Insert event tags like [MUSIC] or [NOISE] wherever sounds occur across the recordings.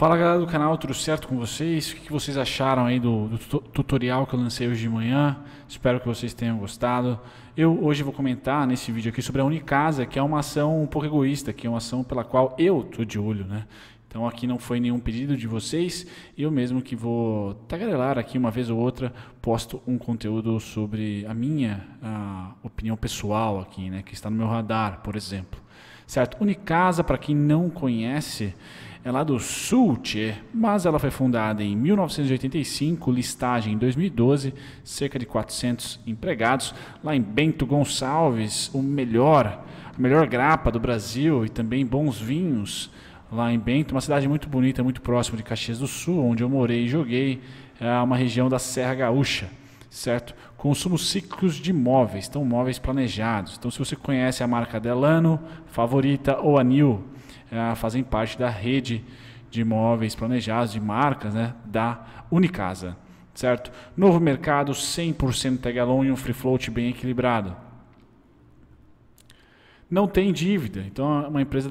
Fala galera do canal, tudo certo com vocês? O que vocês acharam aí do, do tutorial que eu lancei hoje de manhã? Espero que vocês tenham gostado. Eu hoje vou comentar nesse vídeo aqui sobre a Unicasa, que é uma ação um pouco egoísta, que é uma ação pela qual eu tô de olho, né? Então aqui não foi nenhum pedido de vocês, eu mesmo que vou tagarelar aqui uma vez ou outra, posto um conteúdo sobre a minha a opinião pessoal aqui, né, que está no meu radar, por exemplo. Certo? Unicasa, para quem não conhece, é lá do sul, tchê, mas ela foi fundada em 1985, listagem em 2012, cerca de 400 empregados, lá em Bento Gonçalves, o melhor, a melhor grapa do Brasil e também bons vinhos lá em Bento, uma cidade muito bonita, muito próxima de Caxias do Sul, onde eu morei e joguei, é uma região da Serra Gaúcha, certo? Consumo ciclos de móveis, então móveis planejados. Então se você conhece a marca Delano, Favorita ou Anil, fazem parte da rede de imóveis planejados, de marcas né, da Unicasa. Certo? Novo mercado, 100% tag-along e um free float bem equilibrado. Não tem dívida, então é uma empresa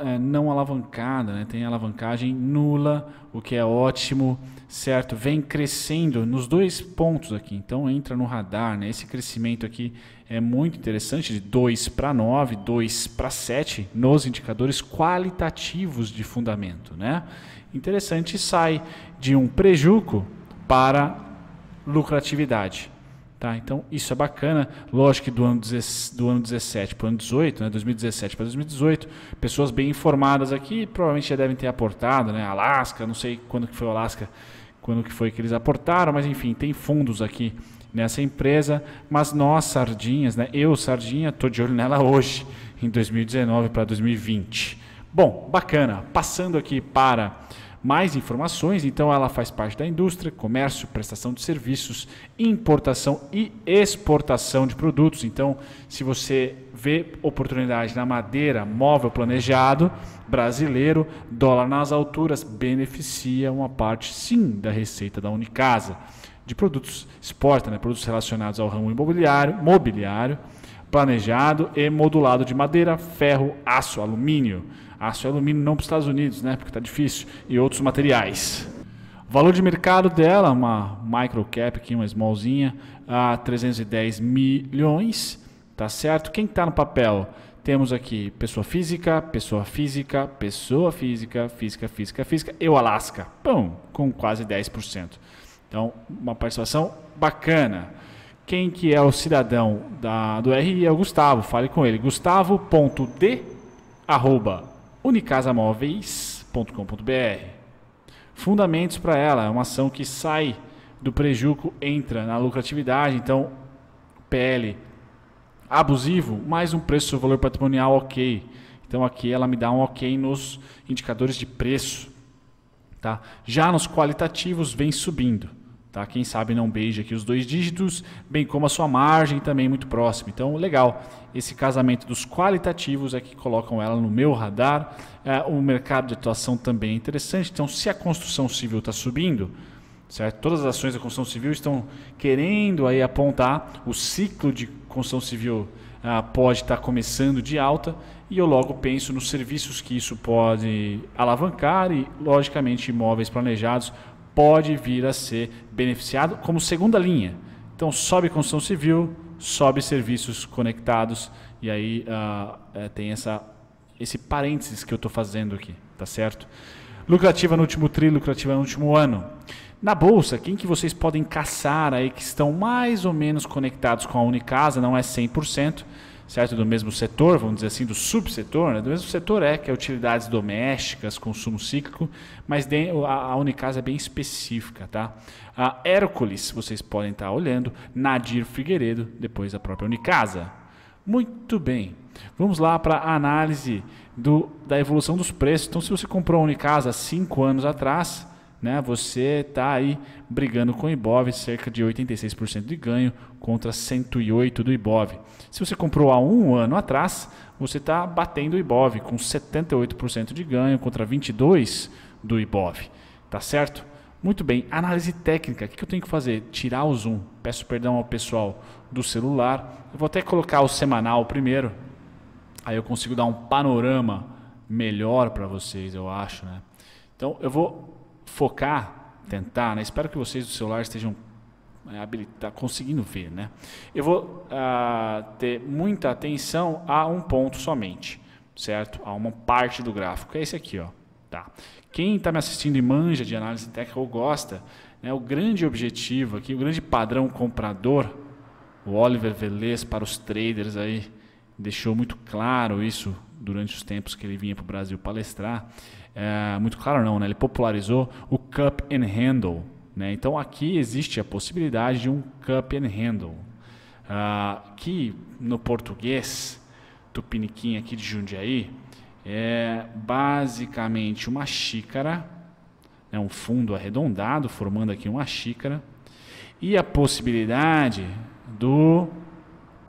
é, não alavancada, né? tem alavancagem nula, o que é ótimo, certo? Vem crescendo nos dois pontos aqui, então entra no radar. Né? Esse crescimento aqui é muito interessante, de 2 para 9, 2 para 7, nos indicadores qualitativos de fundamento. Né? Interessante, sai de um prejuco para lucratividade. Tá? Então, isso é bacana. Lógico que do ano, do ano 17 para o ano 18, né? 2017 para 2018, pessoas bem informadas aqui provavelmente já devem ter aportado, né? Alasca, não sei quando que foi o Alasca, quando que foi que eles aportaram, mas enfim, tem fundos aqui nessa empresa. Mas nós, Sardinhas, né? eu, Sardinha, estou de olho nela hoje, em 2019 para 2020. Bom, bacana. Passando aqui para mais informações, então ela faz parte da indústria, comércio, prestação de serviços, importação e exportação de produtos. Então, se você vê oportunidade na madeira, móvel planejado, brasileiro, dólar nas alturas, beneficia uma parte sim da receita da Unicasa. De produtos, exporta né, produtos relacionados ao ramo imobiliário, mobiliário, planejado e modulado de madeira, ferro, aço, alumínio aço e alumínio não para os Estados Unidos, né? Porque está difícil. E outros materiais. Valor de mercado dela, uma micro cap aqui, uma smallzinha, a 310 milhões, tá certo? Quem está no papel? Temos aqui pessoa física, pessoa física, pessoa física, física, física, física e o Alasca, pum, com quase 10%. Então, uma participação bacana. Quem que é o cidadão da, do RI é o Gustavo, fale com ele. Gustavo.d arroba. Fundamentos para ela, é uma ação que sai do prejuco, entra na lucratividade, então PL abusivo, mais um preço valor patrimonial ok. Então aqui ela me dá um ok nos indicadores de preço. Tá? Já nos qualitativos vem subindo. Tá? Quem sabe não beija aqui os dois dígitos, bem como a sua margem também muito próxima. Então, legal. Esse casamento dos qualitativos é que colocam ela no meu radar. É, o mercado de atuação também é interessante. Então, se a construção civil está subindo, certo? Todas as ações da construção civil estão querendo aí apontar o ciclo de construção civil ah, pode estar tá começando de alta e eu logo penso nos serviços que isso pode alavancar e, logicamente, imóveis planejados pode vir a ser beneficiado como segunda linha. Então, sobe construção civil, sobe serviços conectados, e aí uh, tem essa, esse parênteses que eu estou fazendo aqui, tá certo? Lucrativa no último tri, lucrativa no último ano. Na bolsa, quem que vocês podem caçar aí que estão mais ou menos conectados com a Unicasa, não é 100%, certo? Do mesmo setor, vamos dizer assim, do subsetor, né? do mesmo setor é, que é utilidades domésticas, consumo cíclico, mas a Unicasa é bem específica, tá? A Hércules, vocês podem estar olhando, Nadir Figueiredo, depois a própria Unicasa. Muito bem, vamos lá para a análise do, da evolução dos preços. Então, se você comprou a Unicasa cinco anos atrás, né, você está aí brigando com o Ibov, cerca de 86% de ganho contra 108% do Ibov. Se você comprou há um ano atrás, você está batendo o Ibov com 78% de ganho contra 22% do Ibov. Tá certo? Muito bem, análise técnica. O que eu tenho que fazer? Tirar o zoom. Peço perdão ao pessoal do celular. Eu vou até colocar o semanal primeiro. Aí eu consigo dar um panorama melhor para vocês, eu acho, né? Então eu vou focar, tentar, né? espero que vocês do celular estejam é, habilitar, conseguindo ver. Né? Eu vou uh, ter muita atenção a um ponto somente, certo? A uma parte do gráfico, é esse aqui. Ó. Tá. Quem está me assistindo e manja de análise técnica ou gosta, né, o grande objetivo aqui, o grande padrão comprador, o Oliver Velez para os traders aí, deixou muito claro isso durante os tempos que ele vinha para o Brasil palestrar. É, muito claro não, né? ele popularizou o Cup and Handle. Né? Então aqui existe a possibilidade de um Cup and Handle, uh, que no português, tupiniquim aqui de Jundiaí, é basicamente uma xícara, né, um fundo arredondado, formando aqui uma xícara, e a possibilidade do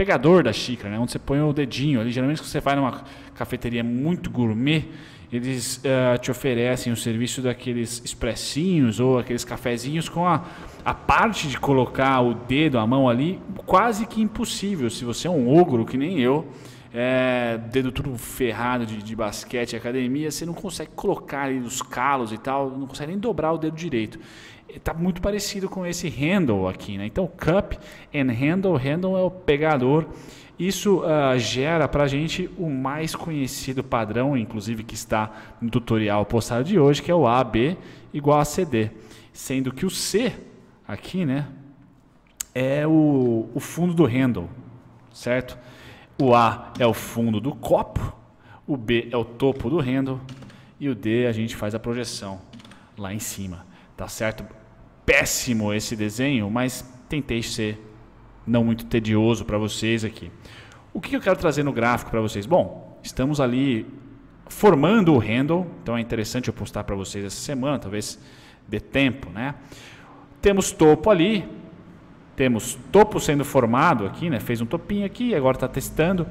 pegador da xícara, né, onde você põe o dedinho ali. Geralmente, quando você vai numa cafeteria muito gourmet, eles uh, te oferecem o serviço daqueles expressinhos ou aqueles cafezinhos com a, a parte de colocar o dedo, a mão ali, quase que impossível. Se você é um ogro que nem eu, é, dedo tudo ferrado de, de basquete, academia, você não consegue colocar ali os calos e tal, não consegue nem dobrar o dedo direito. Está muito parecido com esse handle aqui, né? Então, cup and handle, handle é o pegador. Isso uh, gera para a gente o mais conhecido padrão, inclusive que está no tutorial postado de hoje, que é o AB igual a CD. Sendo que o C aqui, né, é o, o fundo do handle, certo? O A é o fundo do copo, o B é o topo do handle e o D a gente faz a projeção lá em cima, tá certo? Péssimo esse desenho, mas tentei ser não muito tedioso para vocês aqui. O que eu quero trazer no gráfico para vocês? Bom, estamos ali formando o handle, então é interessante eu postar para vocês essa semana, talvez dê tempo, né? Temos topo ali, temos topo sendo formado aqui, né? Fez um topinho aqui, agora está testando.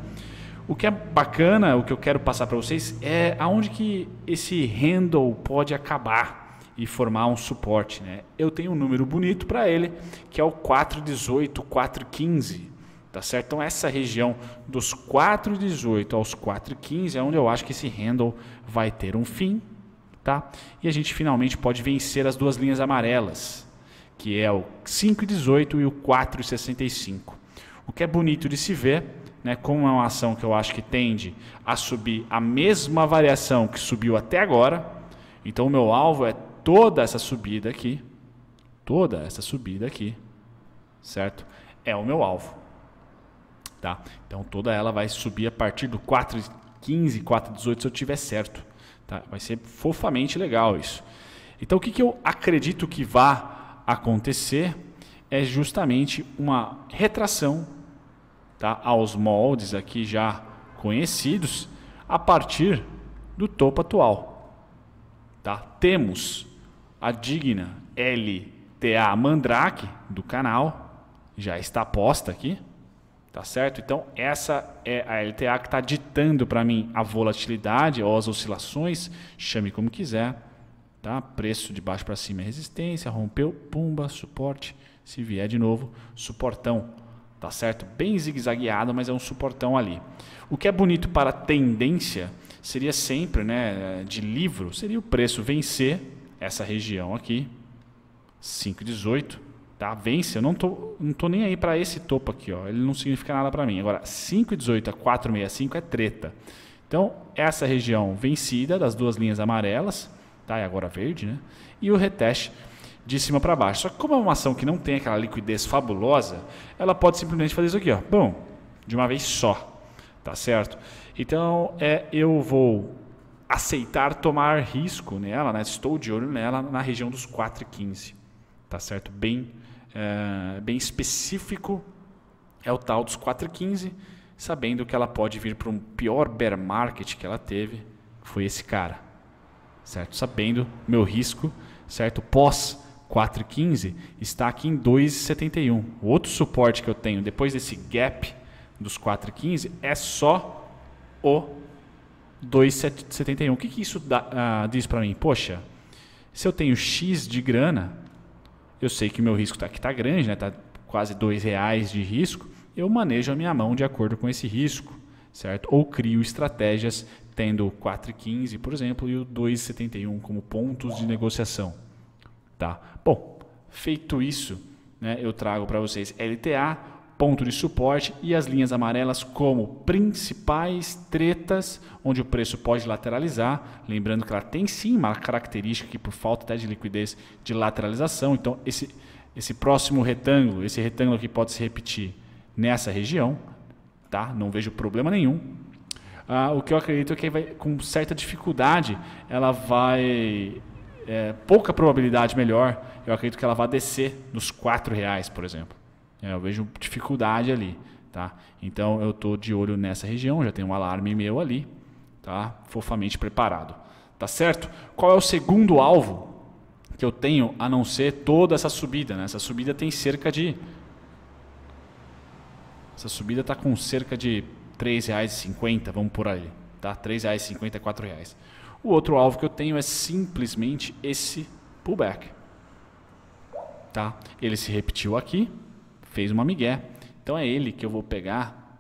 O que é bacana, o que eu quero passar para vocês é aonde que esse handle pode acabar e formar um suporte. Né? Eu tenho um número bonito para ele, que é o 418, 415. Tá certo? Então essa região dos 418 aos 415 é onde eu acho que esse handle vai ter um fim, tá? E a gente finalmente pode vencer as duas linhas amarelas que é o 5,18 e o 4,65. O que é bonito de se ver, né, como é uma ação que eu acho que tende a subir a mesma variação que subiu até agora, então o meu alvo é toda essa subida aqui, toda essa subida aqui, certo? É o meu alvo. Tá? Então toda ela vai subir a partir do 4,15, 4,18 se eu tiver certo. Tá? Vai ser fofamente legal isso. Então o que, que eu acredito que vá acontecer é justamente uma retração tá, aos moldes aqui já conhecidos a partir do topo atual. Tá? Temos a digna LTA Mandrake do canal, já está posta aqui, tá certo? Então essa é a LTA que está ditando para mim a volatilidade ou as oscilações, chame como quiser Tá? Preço de baixo para cima é resistência, rompeu, pumba, suporte. Se vier de novo, suportão. Tá certo? Bem zigue-zagueado, mas é um suportão ali. O que é bonito para tendência seria sempre, né, de livro, seria o preço vencer essa região aqui, 5,18, tá? Vence, eu não tô, não tô nem aí para esse topo aqui, ó. Ele não significa nada para mim. Agora, 5,18 a 4,65 é treta. Então, essa região vencida das duas linhas amarelas, tá? E agora verde, né? E o reteste de cima para baixo. Só que como é uma ação que não tem aquela liquidez fabulosa, ela pode simplesmente fazer isso aqui, ó. Bom, de uma vez só, tá certo? Então, é, eu vou aceitar tomar risco nela, né? Estou de olho nela na região dos 4,15, tá certo? Bem, é, bem específico é o tal dos 4,15, sabendo que ela pode vir para um pior bear market que ela teve, foi esse cara certo? Sabendo meu risco, certo? Pós 4,15 está aqui em 2,71. O outro suporte que eu tenho depois desse gap dos 4,15 é só o 2,71. O que, que isso dá, uh, diz para mim? Poxa, se eu tenho X de grana, eu sei que meu risco está está grande, né? Tá quase dois reais de risco. Eu manejo a minha mão de acordo com esse risco, certo? Ou crio estratégias tendo 4,15, por exemplo, e o 2,71 como pontos de negociação. Tá? Bom, feito isso, né, eu trago para vocês LTA, ponto de suporte e as linhas amarelas como principais tretas onde o preço pode lateralizar. Lembrando que ela tem sim uma característica que por falta até de liquidez de lateralização. Então esse, esse próximo retângulo, esse retângulo aqui pode se repetir nessa região. Tá? Não vejo problema nenhum. Ah, o que eu acredito é que vai, com certa dificuldade ela vai é, pouca probabilidade melhor, eu acredito que ela vai descer nos quatro reais, por exemplo. É, eu vejo dificuldade ali, tá? Então eu estou de olho nessa região, já tem um alarme meu ali, tá? Fofamente preparado, tá certo? Qual é o segundo alvo que eu tenho a não ser toda essa subida? Né? Essa subida tem cerca de essa subida está com cerca de R$ 3,50, vamos por aí, tá? R$ 3,50, R$ 4,00. O outro alvo que eu tenho é simplesmente esse pullback. Tá? Ele se repetiu aqui, fez uma migué. Então é ele que eu vou pegar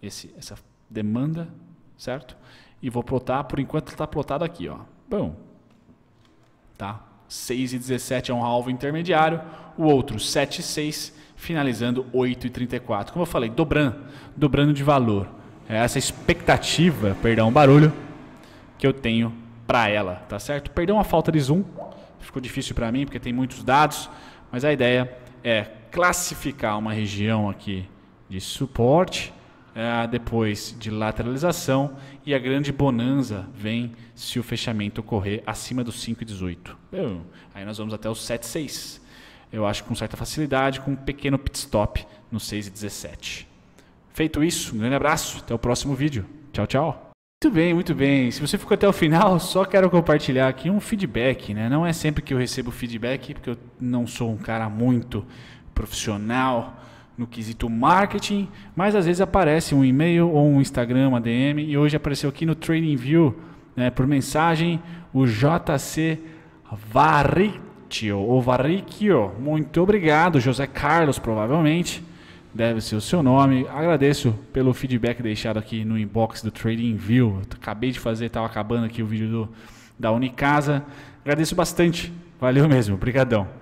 esse, essa demanda, certo? E vou plotar, por enquanto está plotado aqui, ó. Bom. Tá? 6,17 é um alvo intermediário, o outro 7,6, finalizando 8,34. Como eu falei, dobrando, dobrando de valor. É essa expectativa, perdão o barulho, que eu tenho para ela, tá certo? Perdeu uma falta de zoom, ficou difícil para mim porque tem muitos dados, mas a ideia é classificar uma região aqui de suporte, depois de lateralização e a grande bonança vem se o fechamento ocorrer acima dos 5,18. Aí nós vamos até os 7,6. Eu acho com certa facilidade, com um pequeno pit stop no 6,17. Feito isso, um grande abraço, até o próximo vídeo. Tchau, tchau. Muito bem, muito bem. Se você ficou até o final, [LAUGHS] só quero compartilhar aqui um feedback, né? Não é sempre que eu recebo feedback, porque eu não sou um cara muito profissional no quesito marketing, mas às vezes aparece um e-mail ou um Instagram, uma DM, e hoje apareceu aqui no TradingView, né, por mensagem, o JC Varicchio, ou Varicchio. Muito obrigado, José Carlos, provavelmente deve ser o seu nome. Agradeço pelo feedback deixado aqui no inbox do Trading View. Acabei de fazer, estava acabando aqui o vídeo do, da Unicasa. Agradeço bastante. Valeu mesmo. Obrigadão.